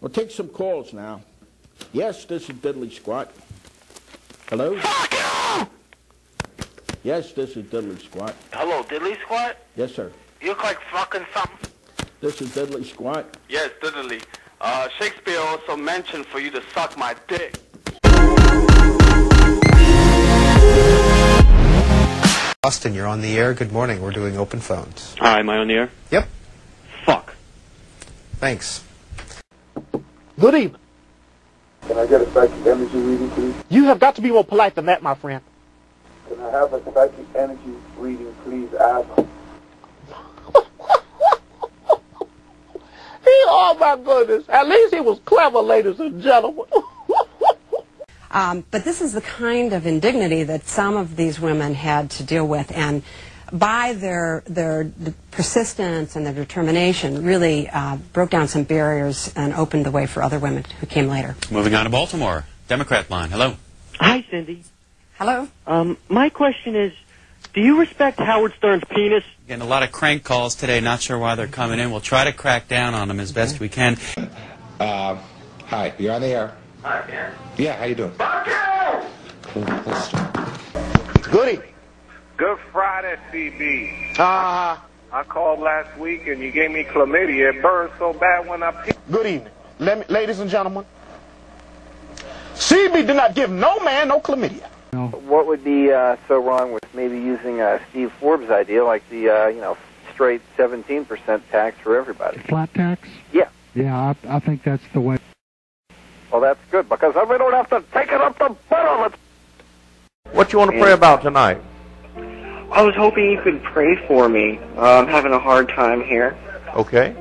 We'll take some calls now. Yes, this is Diddley Squat. Hello? Fuck you! Yes, this is Diddley Squat. Hello, Diddley Squat? Yes, sir. You look like fucking something. This is Diddley Squat. Yes, Diddley. Uh, Shakespeare also mentioned for you to suck my dick. Austin, you're on the air. Good morning. We're doing open phones. Hi, am I on the air? Yep. Fuck. Thanks. Good evening. Can I get a psychic energy reading, please? You have got to be more polite than that, my friend. Can I have a psychic energy reading, please, asshole? oh my goodness. At least he was clever, ladies and gentlemen. Um, but this is the kind of indignity that some of these women had to deal with, and by their their persistence and their determination, really uh, broke down some barriers and opened the way for other women who came later. Moving on to Baltimore. Democrat line. Hello. Hi, Cindy. Hello. Um, my question is, do you respect Howard Stern's penis? Getting a lot of crank calls today. Not sure why they're coming in. We'll try to crack down on them as best we can. Uh, hi, you're on the air. Hi, man. Yeah, how you doing? Fuck you! Good evening. Good Friday, CB. Uh, I called last week and you gave me chlamydia. It burned so bad when I pee. good evening. Let me, ladies and gentlemen. CB did not give no man no chlamydia. What would be uh, so wrong with maybe using uh, Steve Forbes' idea, like the uh, you know straight 17% tax for everybody? Flat tax? Yeah. Yeah, I, I think that's the way. Well, that's good because then we don't have to take it up the butt of it. What you want to pray about tonight? I was hoping you could pray for me. Uh, I'm having a hard time here. Okay.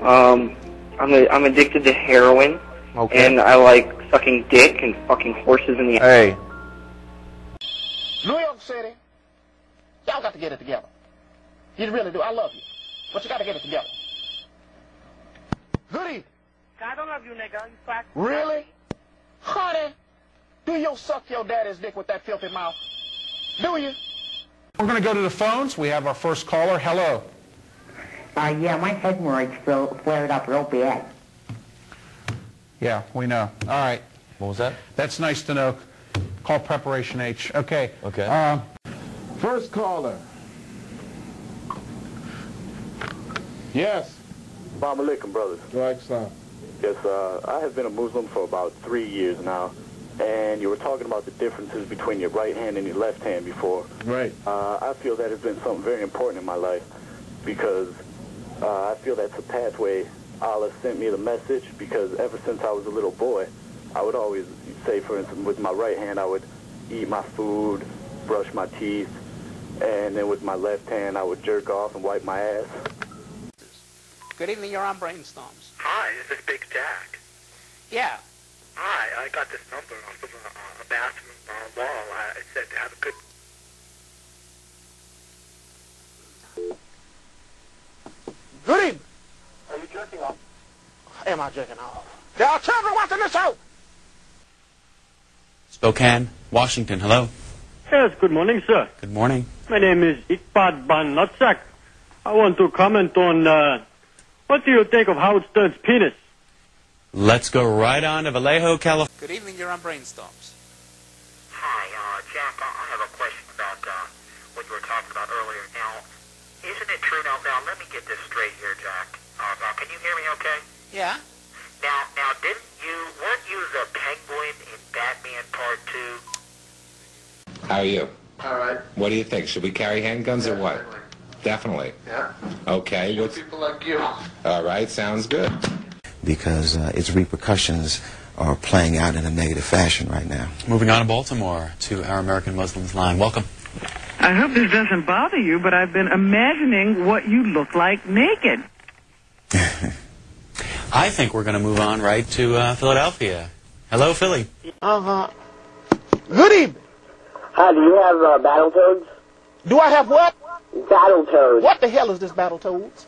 Um, I'm a, I'm addicted to heroin, Okay. and I like sucking dick and fucking horses in the. Hey. New York City. Y'all got to get it together. You really do. I love you. But you got to get it together. Good evening. I don't love you, nigga. You fuck. Really? Honey, do you suck your daddy's dick with that filthy mouth? Do you? We're going to go to the phones. We have our first caller. Hello. Uh, yeah, my hemorrhoids fl- flared up real bad. Yeah, we know. All right. What was that? That's nice to know. Call Preparation H. Okay. Okay. Um, First caller. Yes. Assalamu alaikum, brothers. Like so. Yes, uh, I have been a Muslim for about three years now, and you were talking about the differences between your right hand and your left hand before. Right. Uh, I feel that has been something very important in my life because uh, I feel that's a pathway Allah sent me the message because ever since I was a little boy, I would always say, for instance, with my right hand, I would eat my food, brush my teeth, and then with my left hand, I would jerk off and wipe my ass. Good evening, you're on Brainstorms. Hi, this is Big Jack. Yeah. Hi, I got this number off of a, uh, a bathroom uh, wall. I, it said to have a good... Good evening. Are you jerking off? Am I jerking off? There are children watching the show. Spokane, Washington. Hello. Yes, good morning, sir. Good morning. My name is Ikbad Ban Nutsack. I want to comment on, uh, what do you think of Howard Stern's penis? Let's go right on to Vallejo, California. Good evening, you're on Brainstorms. Hi, uh, Jack, I I have a question about uh, what you were talking about earlier. Now, isn't it true? Now, now, let me get this straight here, Jack. Uh, now, can you hear me okay? Yeah? Now, now, didn't you, weren't you the penguin in Batman Part 2? How are you? All right. What do you think? Should we carry handguns or what? Definitely. Yeah. Okay. What's People like you. all right? Sounds good. Because uh, its repercussions are playing out in a negative fashion right now. Moving on to Baltimore to our American Muslims line. Welcome. I hope this doesn't bother you, but I've been imagining what you look like naked. I think we're going to move on right to uh, Philadelphia. Hello, Philly. Uh-huh. Good evening. Hi, do you have uh, Battletoads? Do I have what? Battletoads. What the hell is this Battletoads?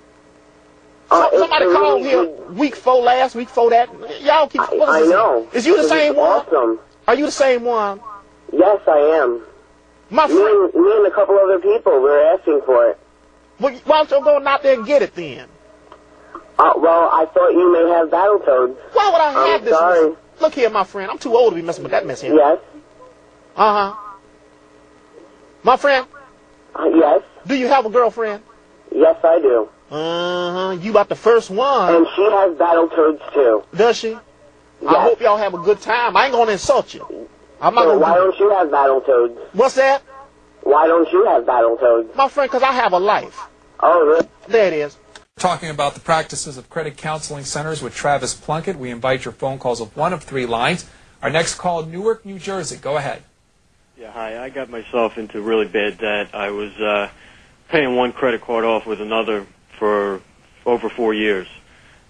Uh, somebody a called really here good- week four last, week four that. Y'all keep. What is I this? know. Is you the This same is one? Awesome. Are you the same one? Yes, I am. My me, and, me and a couple other people, we were asking for it. Well, why don't you go out there and get it then? Uh, well, I thought you may have Battletoads. Why would I have I'm this? sorry. Look here, my friend. I'm too old to be messing with that mess here. Yes. Uh huh. My friend, Uh, yes. do you have a girlfriend? Yes, I do. Uh huh. You about the first one. And she has Battletoads too. Does she? I hope y'all have a good time. I ain't gonna insult you. I'm not So gonna. why do- don't you have Battletoads? What's that? Why don't you have Battletoads? My friend, 'cause I have a life. Oh, really? There it is. Talking about the practices of credit counseling centers with Travis Plunkett. We invite your phone calls of one of three lines. Our next call, Newark, New Jersey. Go ahead. Yeah, hi. I got myself into really bad debt. I was uh, paying one credit card off with another for over four years.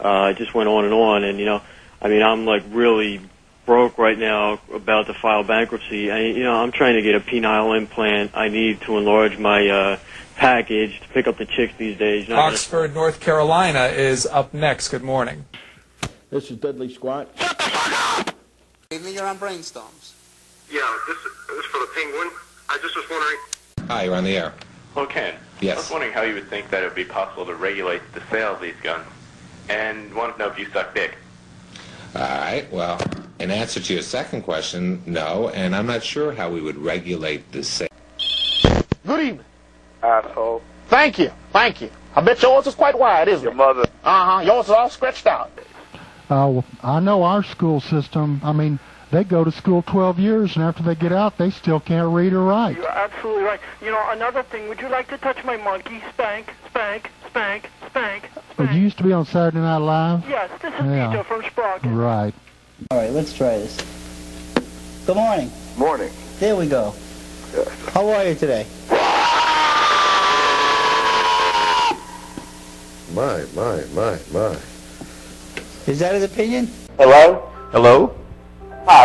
Uh, I just went on and on, and you know, I mean, I'm like really broke right now, about to file bankruptcy. I, you know, I'm trying to get a penile implant. I need to enlarge my uh, package to pick up the chicks these days. Not just- Oxford, North Carolina is up next. Good morning. This is Deadly Squat. Shut the fuck up! Evening, you're on Brainstorms. Yeah, this is, this is for the penguin. I just was wondering. Hi, you're on the air. Well, Ken, Yes. I was wondering how you would think that it would be possible to regulate the sale of these guns, and wanted to know if you suck dick. All right, well, in answer to your second question, no, and I'm not sure how we would regulate the sale. Good evening. Asshole. Thank you. Thank you. I bet yours is quite wide, isn't Your it? mother. Uh huh. Yours is all stretched out. Uh, well, I know our school system. I mean, they go to school 12 years, and after they get out, they still can't read or write. You're absolutely right. You know, another thing, would you like to touch my monkey? Spank, spank, spank, spank. But you used to be on Saturday Night Live? Yes, this is Yeah. Vito from Sprocket. Right. All right, let's try this. Good morning. Morning. There we go. Yes. How are you today? My, my, my, my. Is that his opinion? Hello? Hello?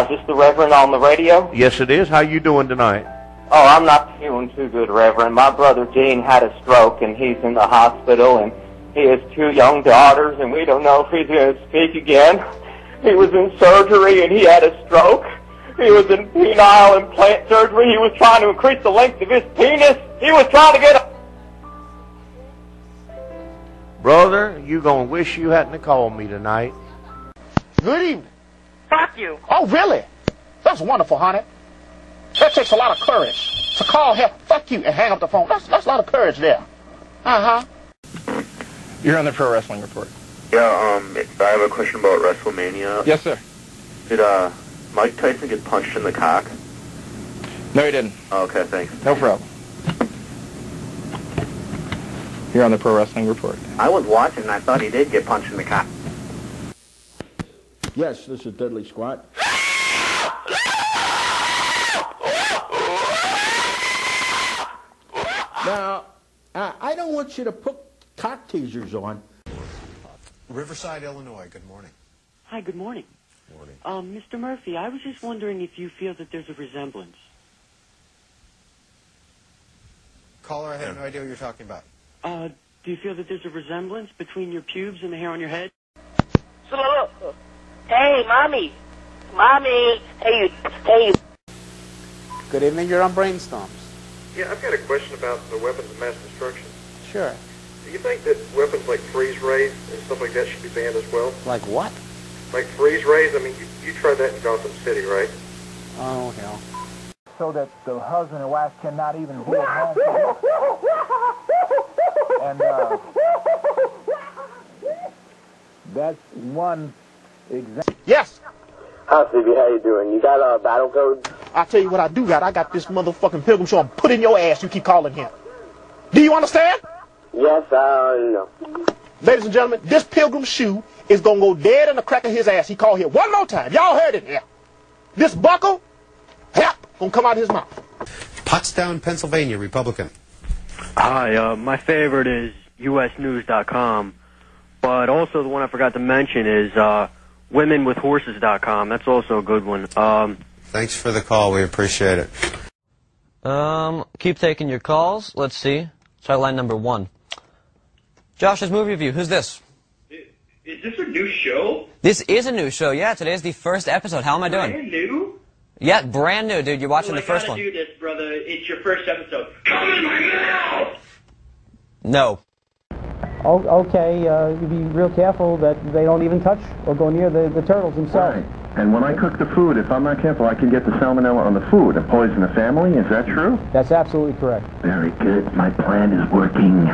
Hi, is this the Reverend on the radio? Yes, it is. How you doing tonight? Oh, I'm not feeling too good, Reverend. My brother Gene had a stroke and he's in the hospital and he has two young daughters and we don't know if he's going to speak again. He was in surgery and he had a stroke. He was in penile implant surgery. He was trying to increase the length of his penis. He was trying to get a... Brother, you gonna wish you hadn't called me tonight. Good evening. Fuck you. Oh, really? That's wonderful, honey. That takes a lot of courage to call him, fuck you, and hang up the phone. That's, that's a lot of courage there. Uh huh. You're on the Pro Wrestling Report. Yeah, um, I have a question about WrestleMania. Yes, sir. Did, uh, Mike Tyson get punched in the cock? No, he didn't. Oh, okay, thanks. No problem. You're on the Pro Wrestling Report. I was watching and I thought he did get punched in the cock. Yes, this is Deadly Squat. Now, uh, I don't want you to put cock teasers on. Riverside, Illinois. Good morning. Hi, good morning. Morning. Um, Mr. Murphy, I was just wondering if you feel that there's a resemblance. Caller, I have no idea what you're talking about. Uh, do you feel that there's a resemblance between your pubes and the hair on your head? So look, hey, mommy, mommy, hey, you, hey, you. Good evening, you're on Brainstorms. Yeah, I've got a question about the weapons of mass destruction. Sure. Do you think that weapons like freeze rays and stuff like that should be banned as well? Like what? Like freeze rays? I mean, you, you tried that in Gotham City, right? Oh, hell. so that the husband and wife cannot even be at home. And uh, that's one example. Yes. Hi, Stevie. How you doing? You got a uh, code? I'll tell you what I do got. I got this motherfucking pilgrim show. I'm put in your ass. You keep calling him. Do you understand? Yes, I know. Ladies and gentlemen, this pilgrim shoe is gonna go dead in the crack of his ass. He called here one more time. Y'all heard it here. This buckle, help, gonna come out of his mouth. Pottstown, Pennsylvania, Republican. Hi, uh, my favorite is usnews.com, but also the one I forgot to mention is uh, womenwithhorses.com. That's also a good one. Um, Thanks for the call. We appreciate it. Um, keep taking your calls. Let's see. Try line number one. Josh's movie review. Who's this? Is this a new show? This is a new show. Yeah, today is the first episode. How am I doing? Brand new? Yeah, brand new, dude. You're watching well, the first one. I one. gotta do this, brother. It's your first episode. Come in my mouth! No. Oh, okay, uh, you be real careful that they don't even touch or go near the, the turtles themselves. Right. And when I cook the food, if I'm not careful, I can get the salmonella on the food and poison the family. Is that true? That's absolutely correct. Very good. My plan is working.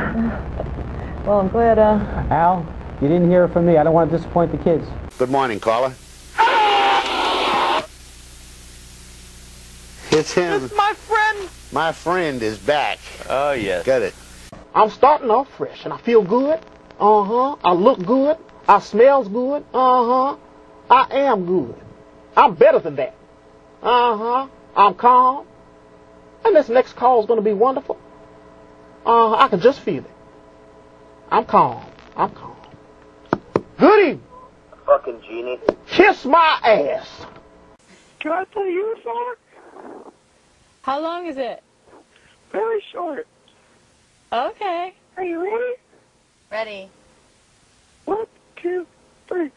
Well, I'm glad, uh... Al, you didn't hear it from me. I don't want to disappoint the kids. Good morning, caller. It's him. It's My friend. My friend is back. Oh, yes. Get it. I'm starting off fresh, and I feel good. Uh-huh. I look good. I smells good. Uh-huh. I am good. I'm better than that. Uh-huh. I'm calm. And this next call is going to be wonderful. Uh-huh. I can just feel it. I'm calm. I'm calm. Good evening. Fucking genie. Kiss my ass. Can I tell you a song? How long is it? Very short. Okay. Are you ready? Ready. One, two, three.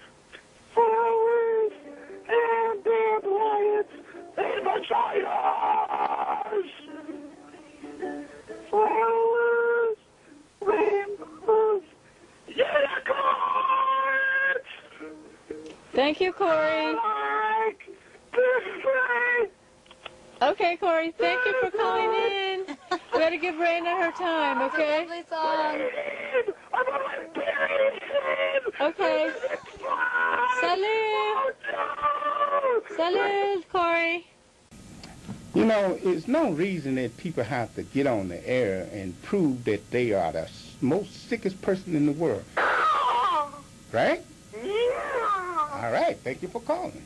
Flowers and dandelions and vaginas. Flowers, rainbows, unicorns. Thank you, Corey. Like this Okay, Corey, thank you for calling in. We gotta give Raina her time, okay? lovely song. Okay. Salut. Salut, Corey. You know, it's no reason that people have to get on the air and prove that they are the most sickest person in the world. Right? Yeah. All right. Thank you for calling.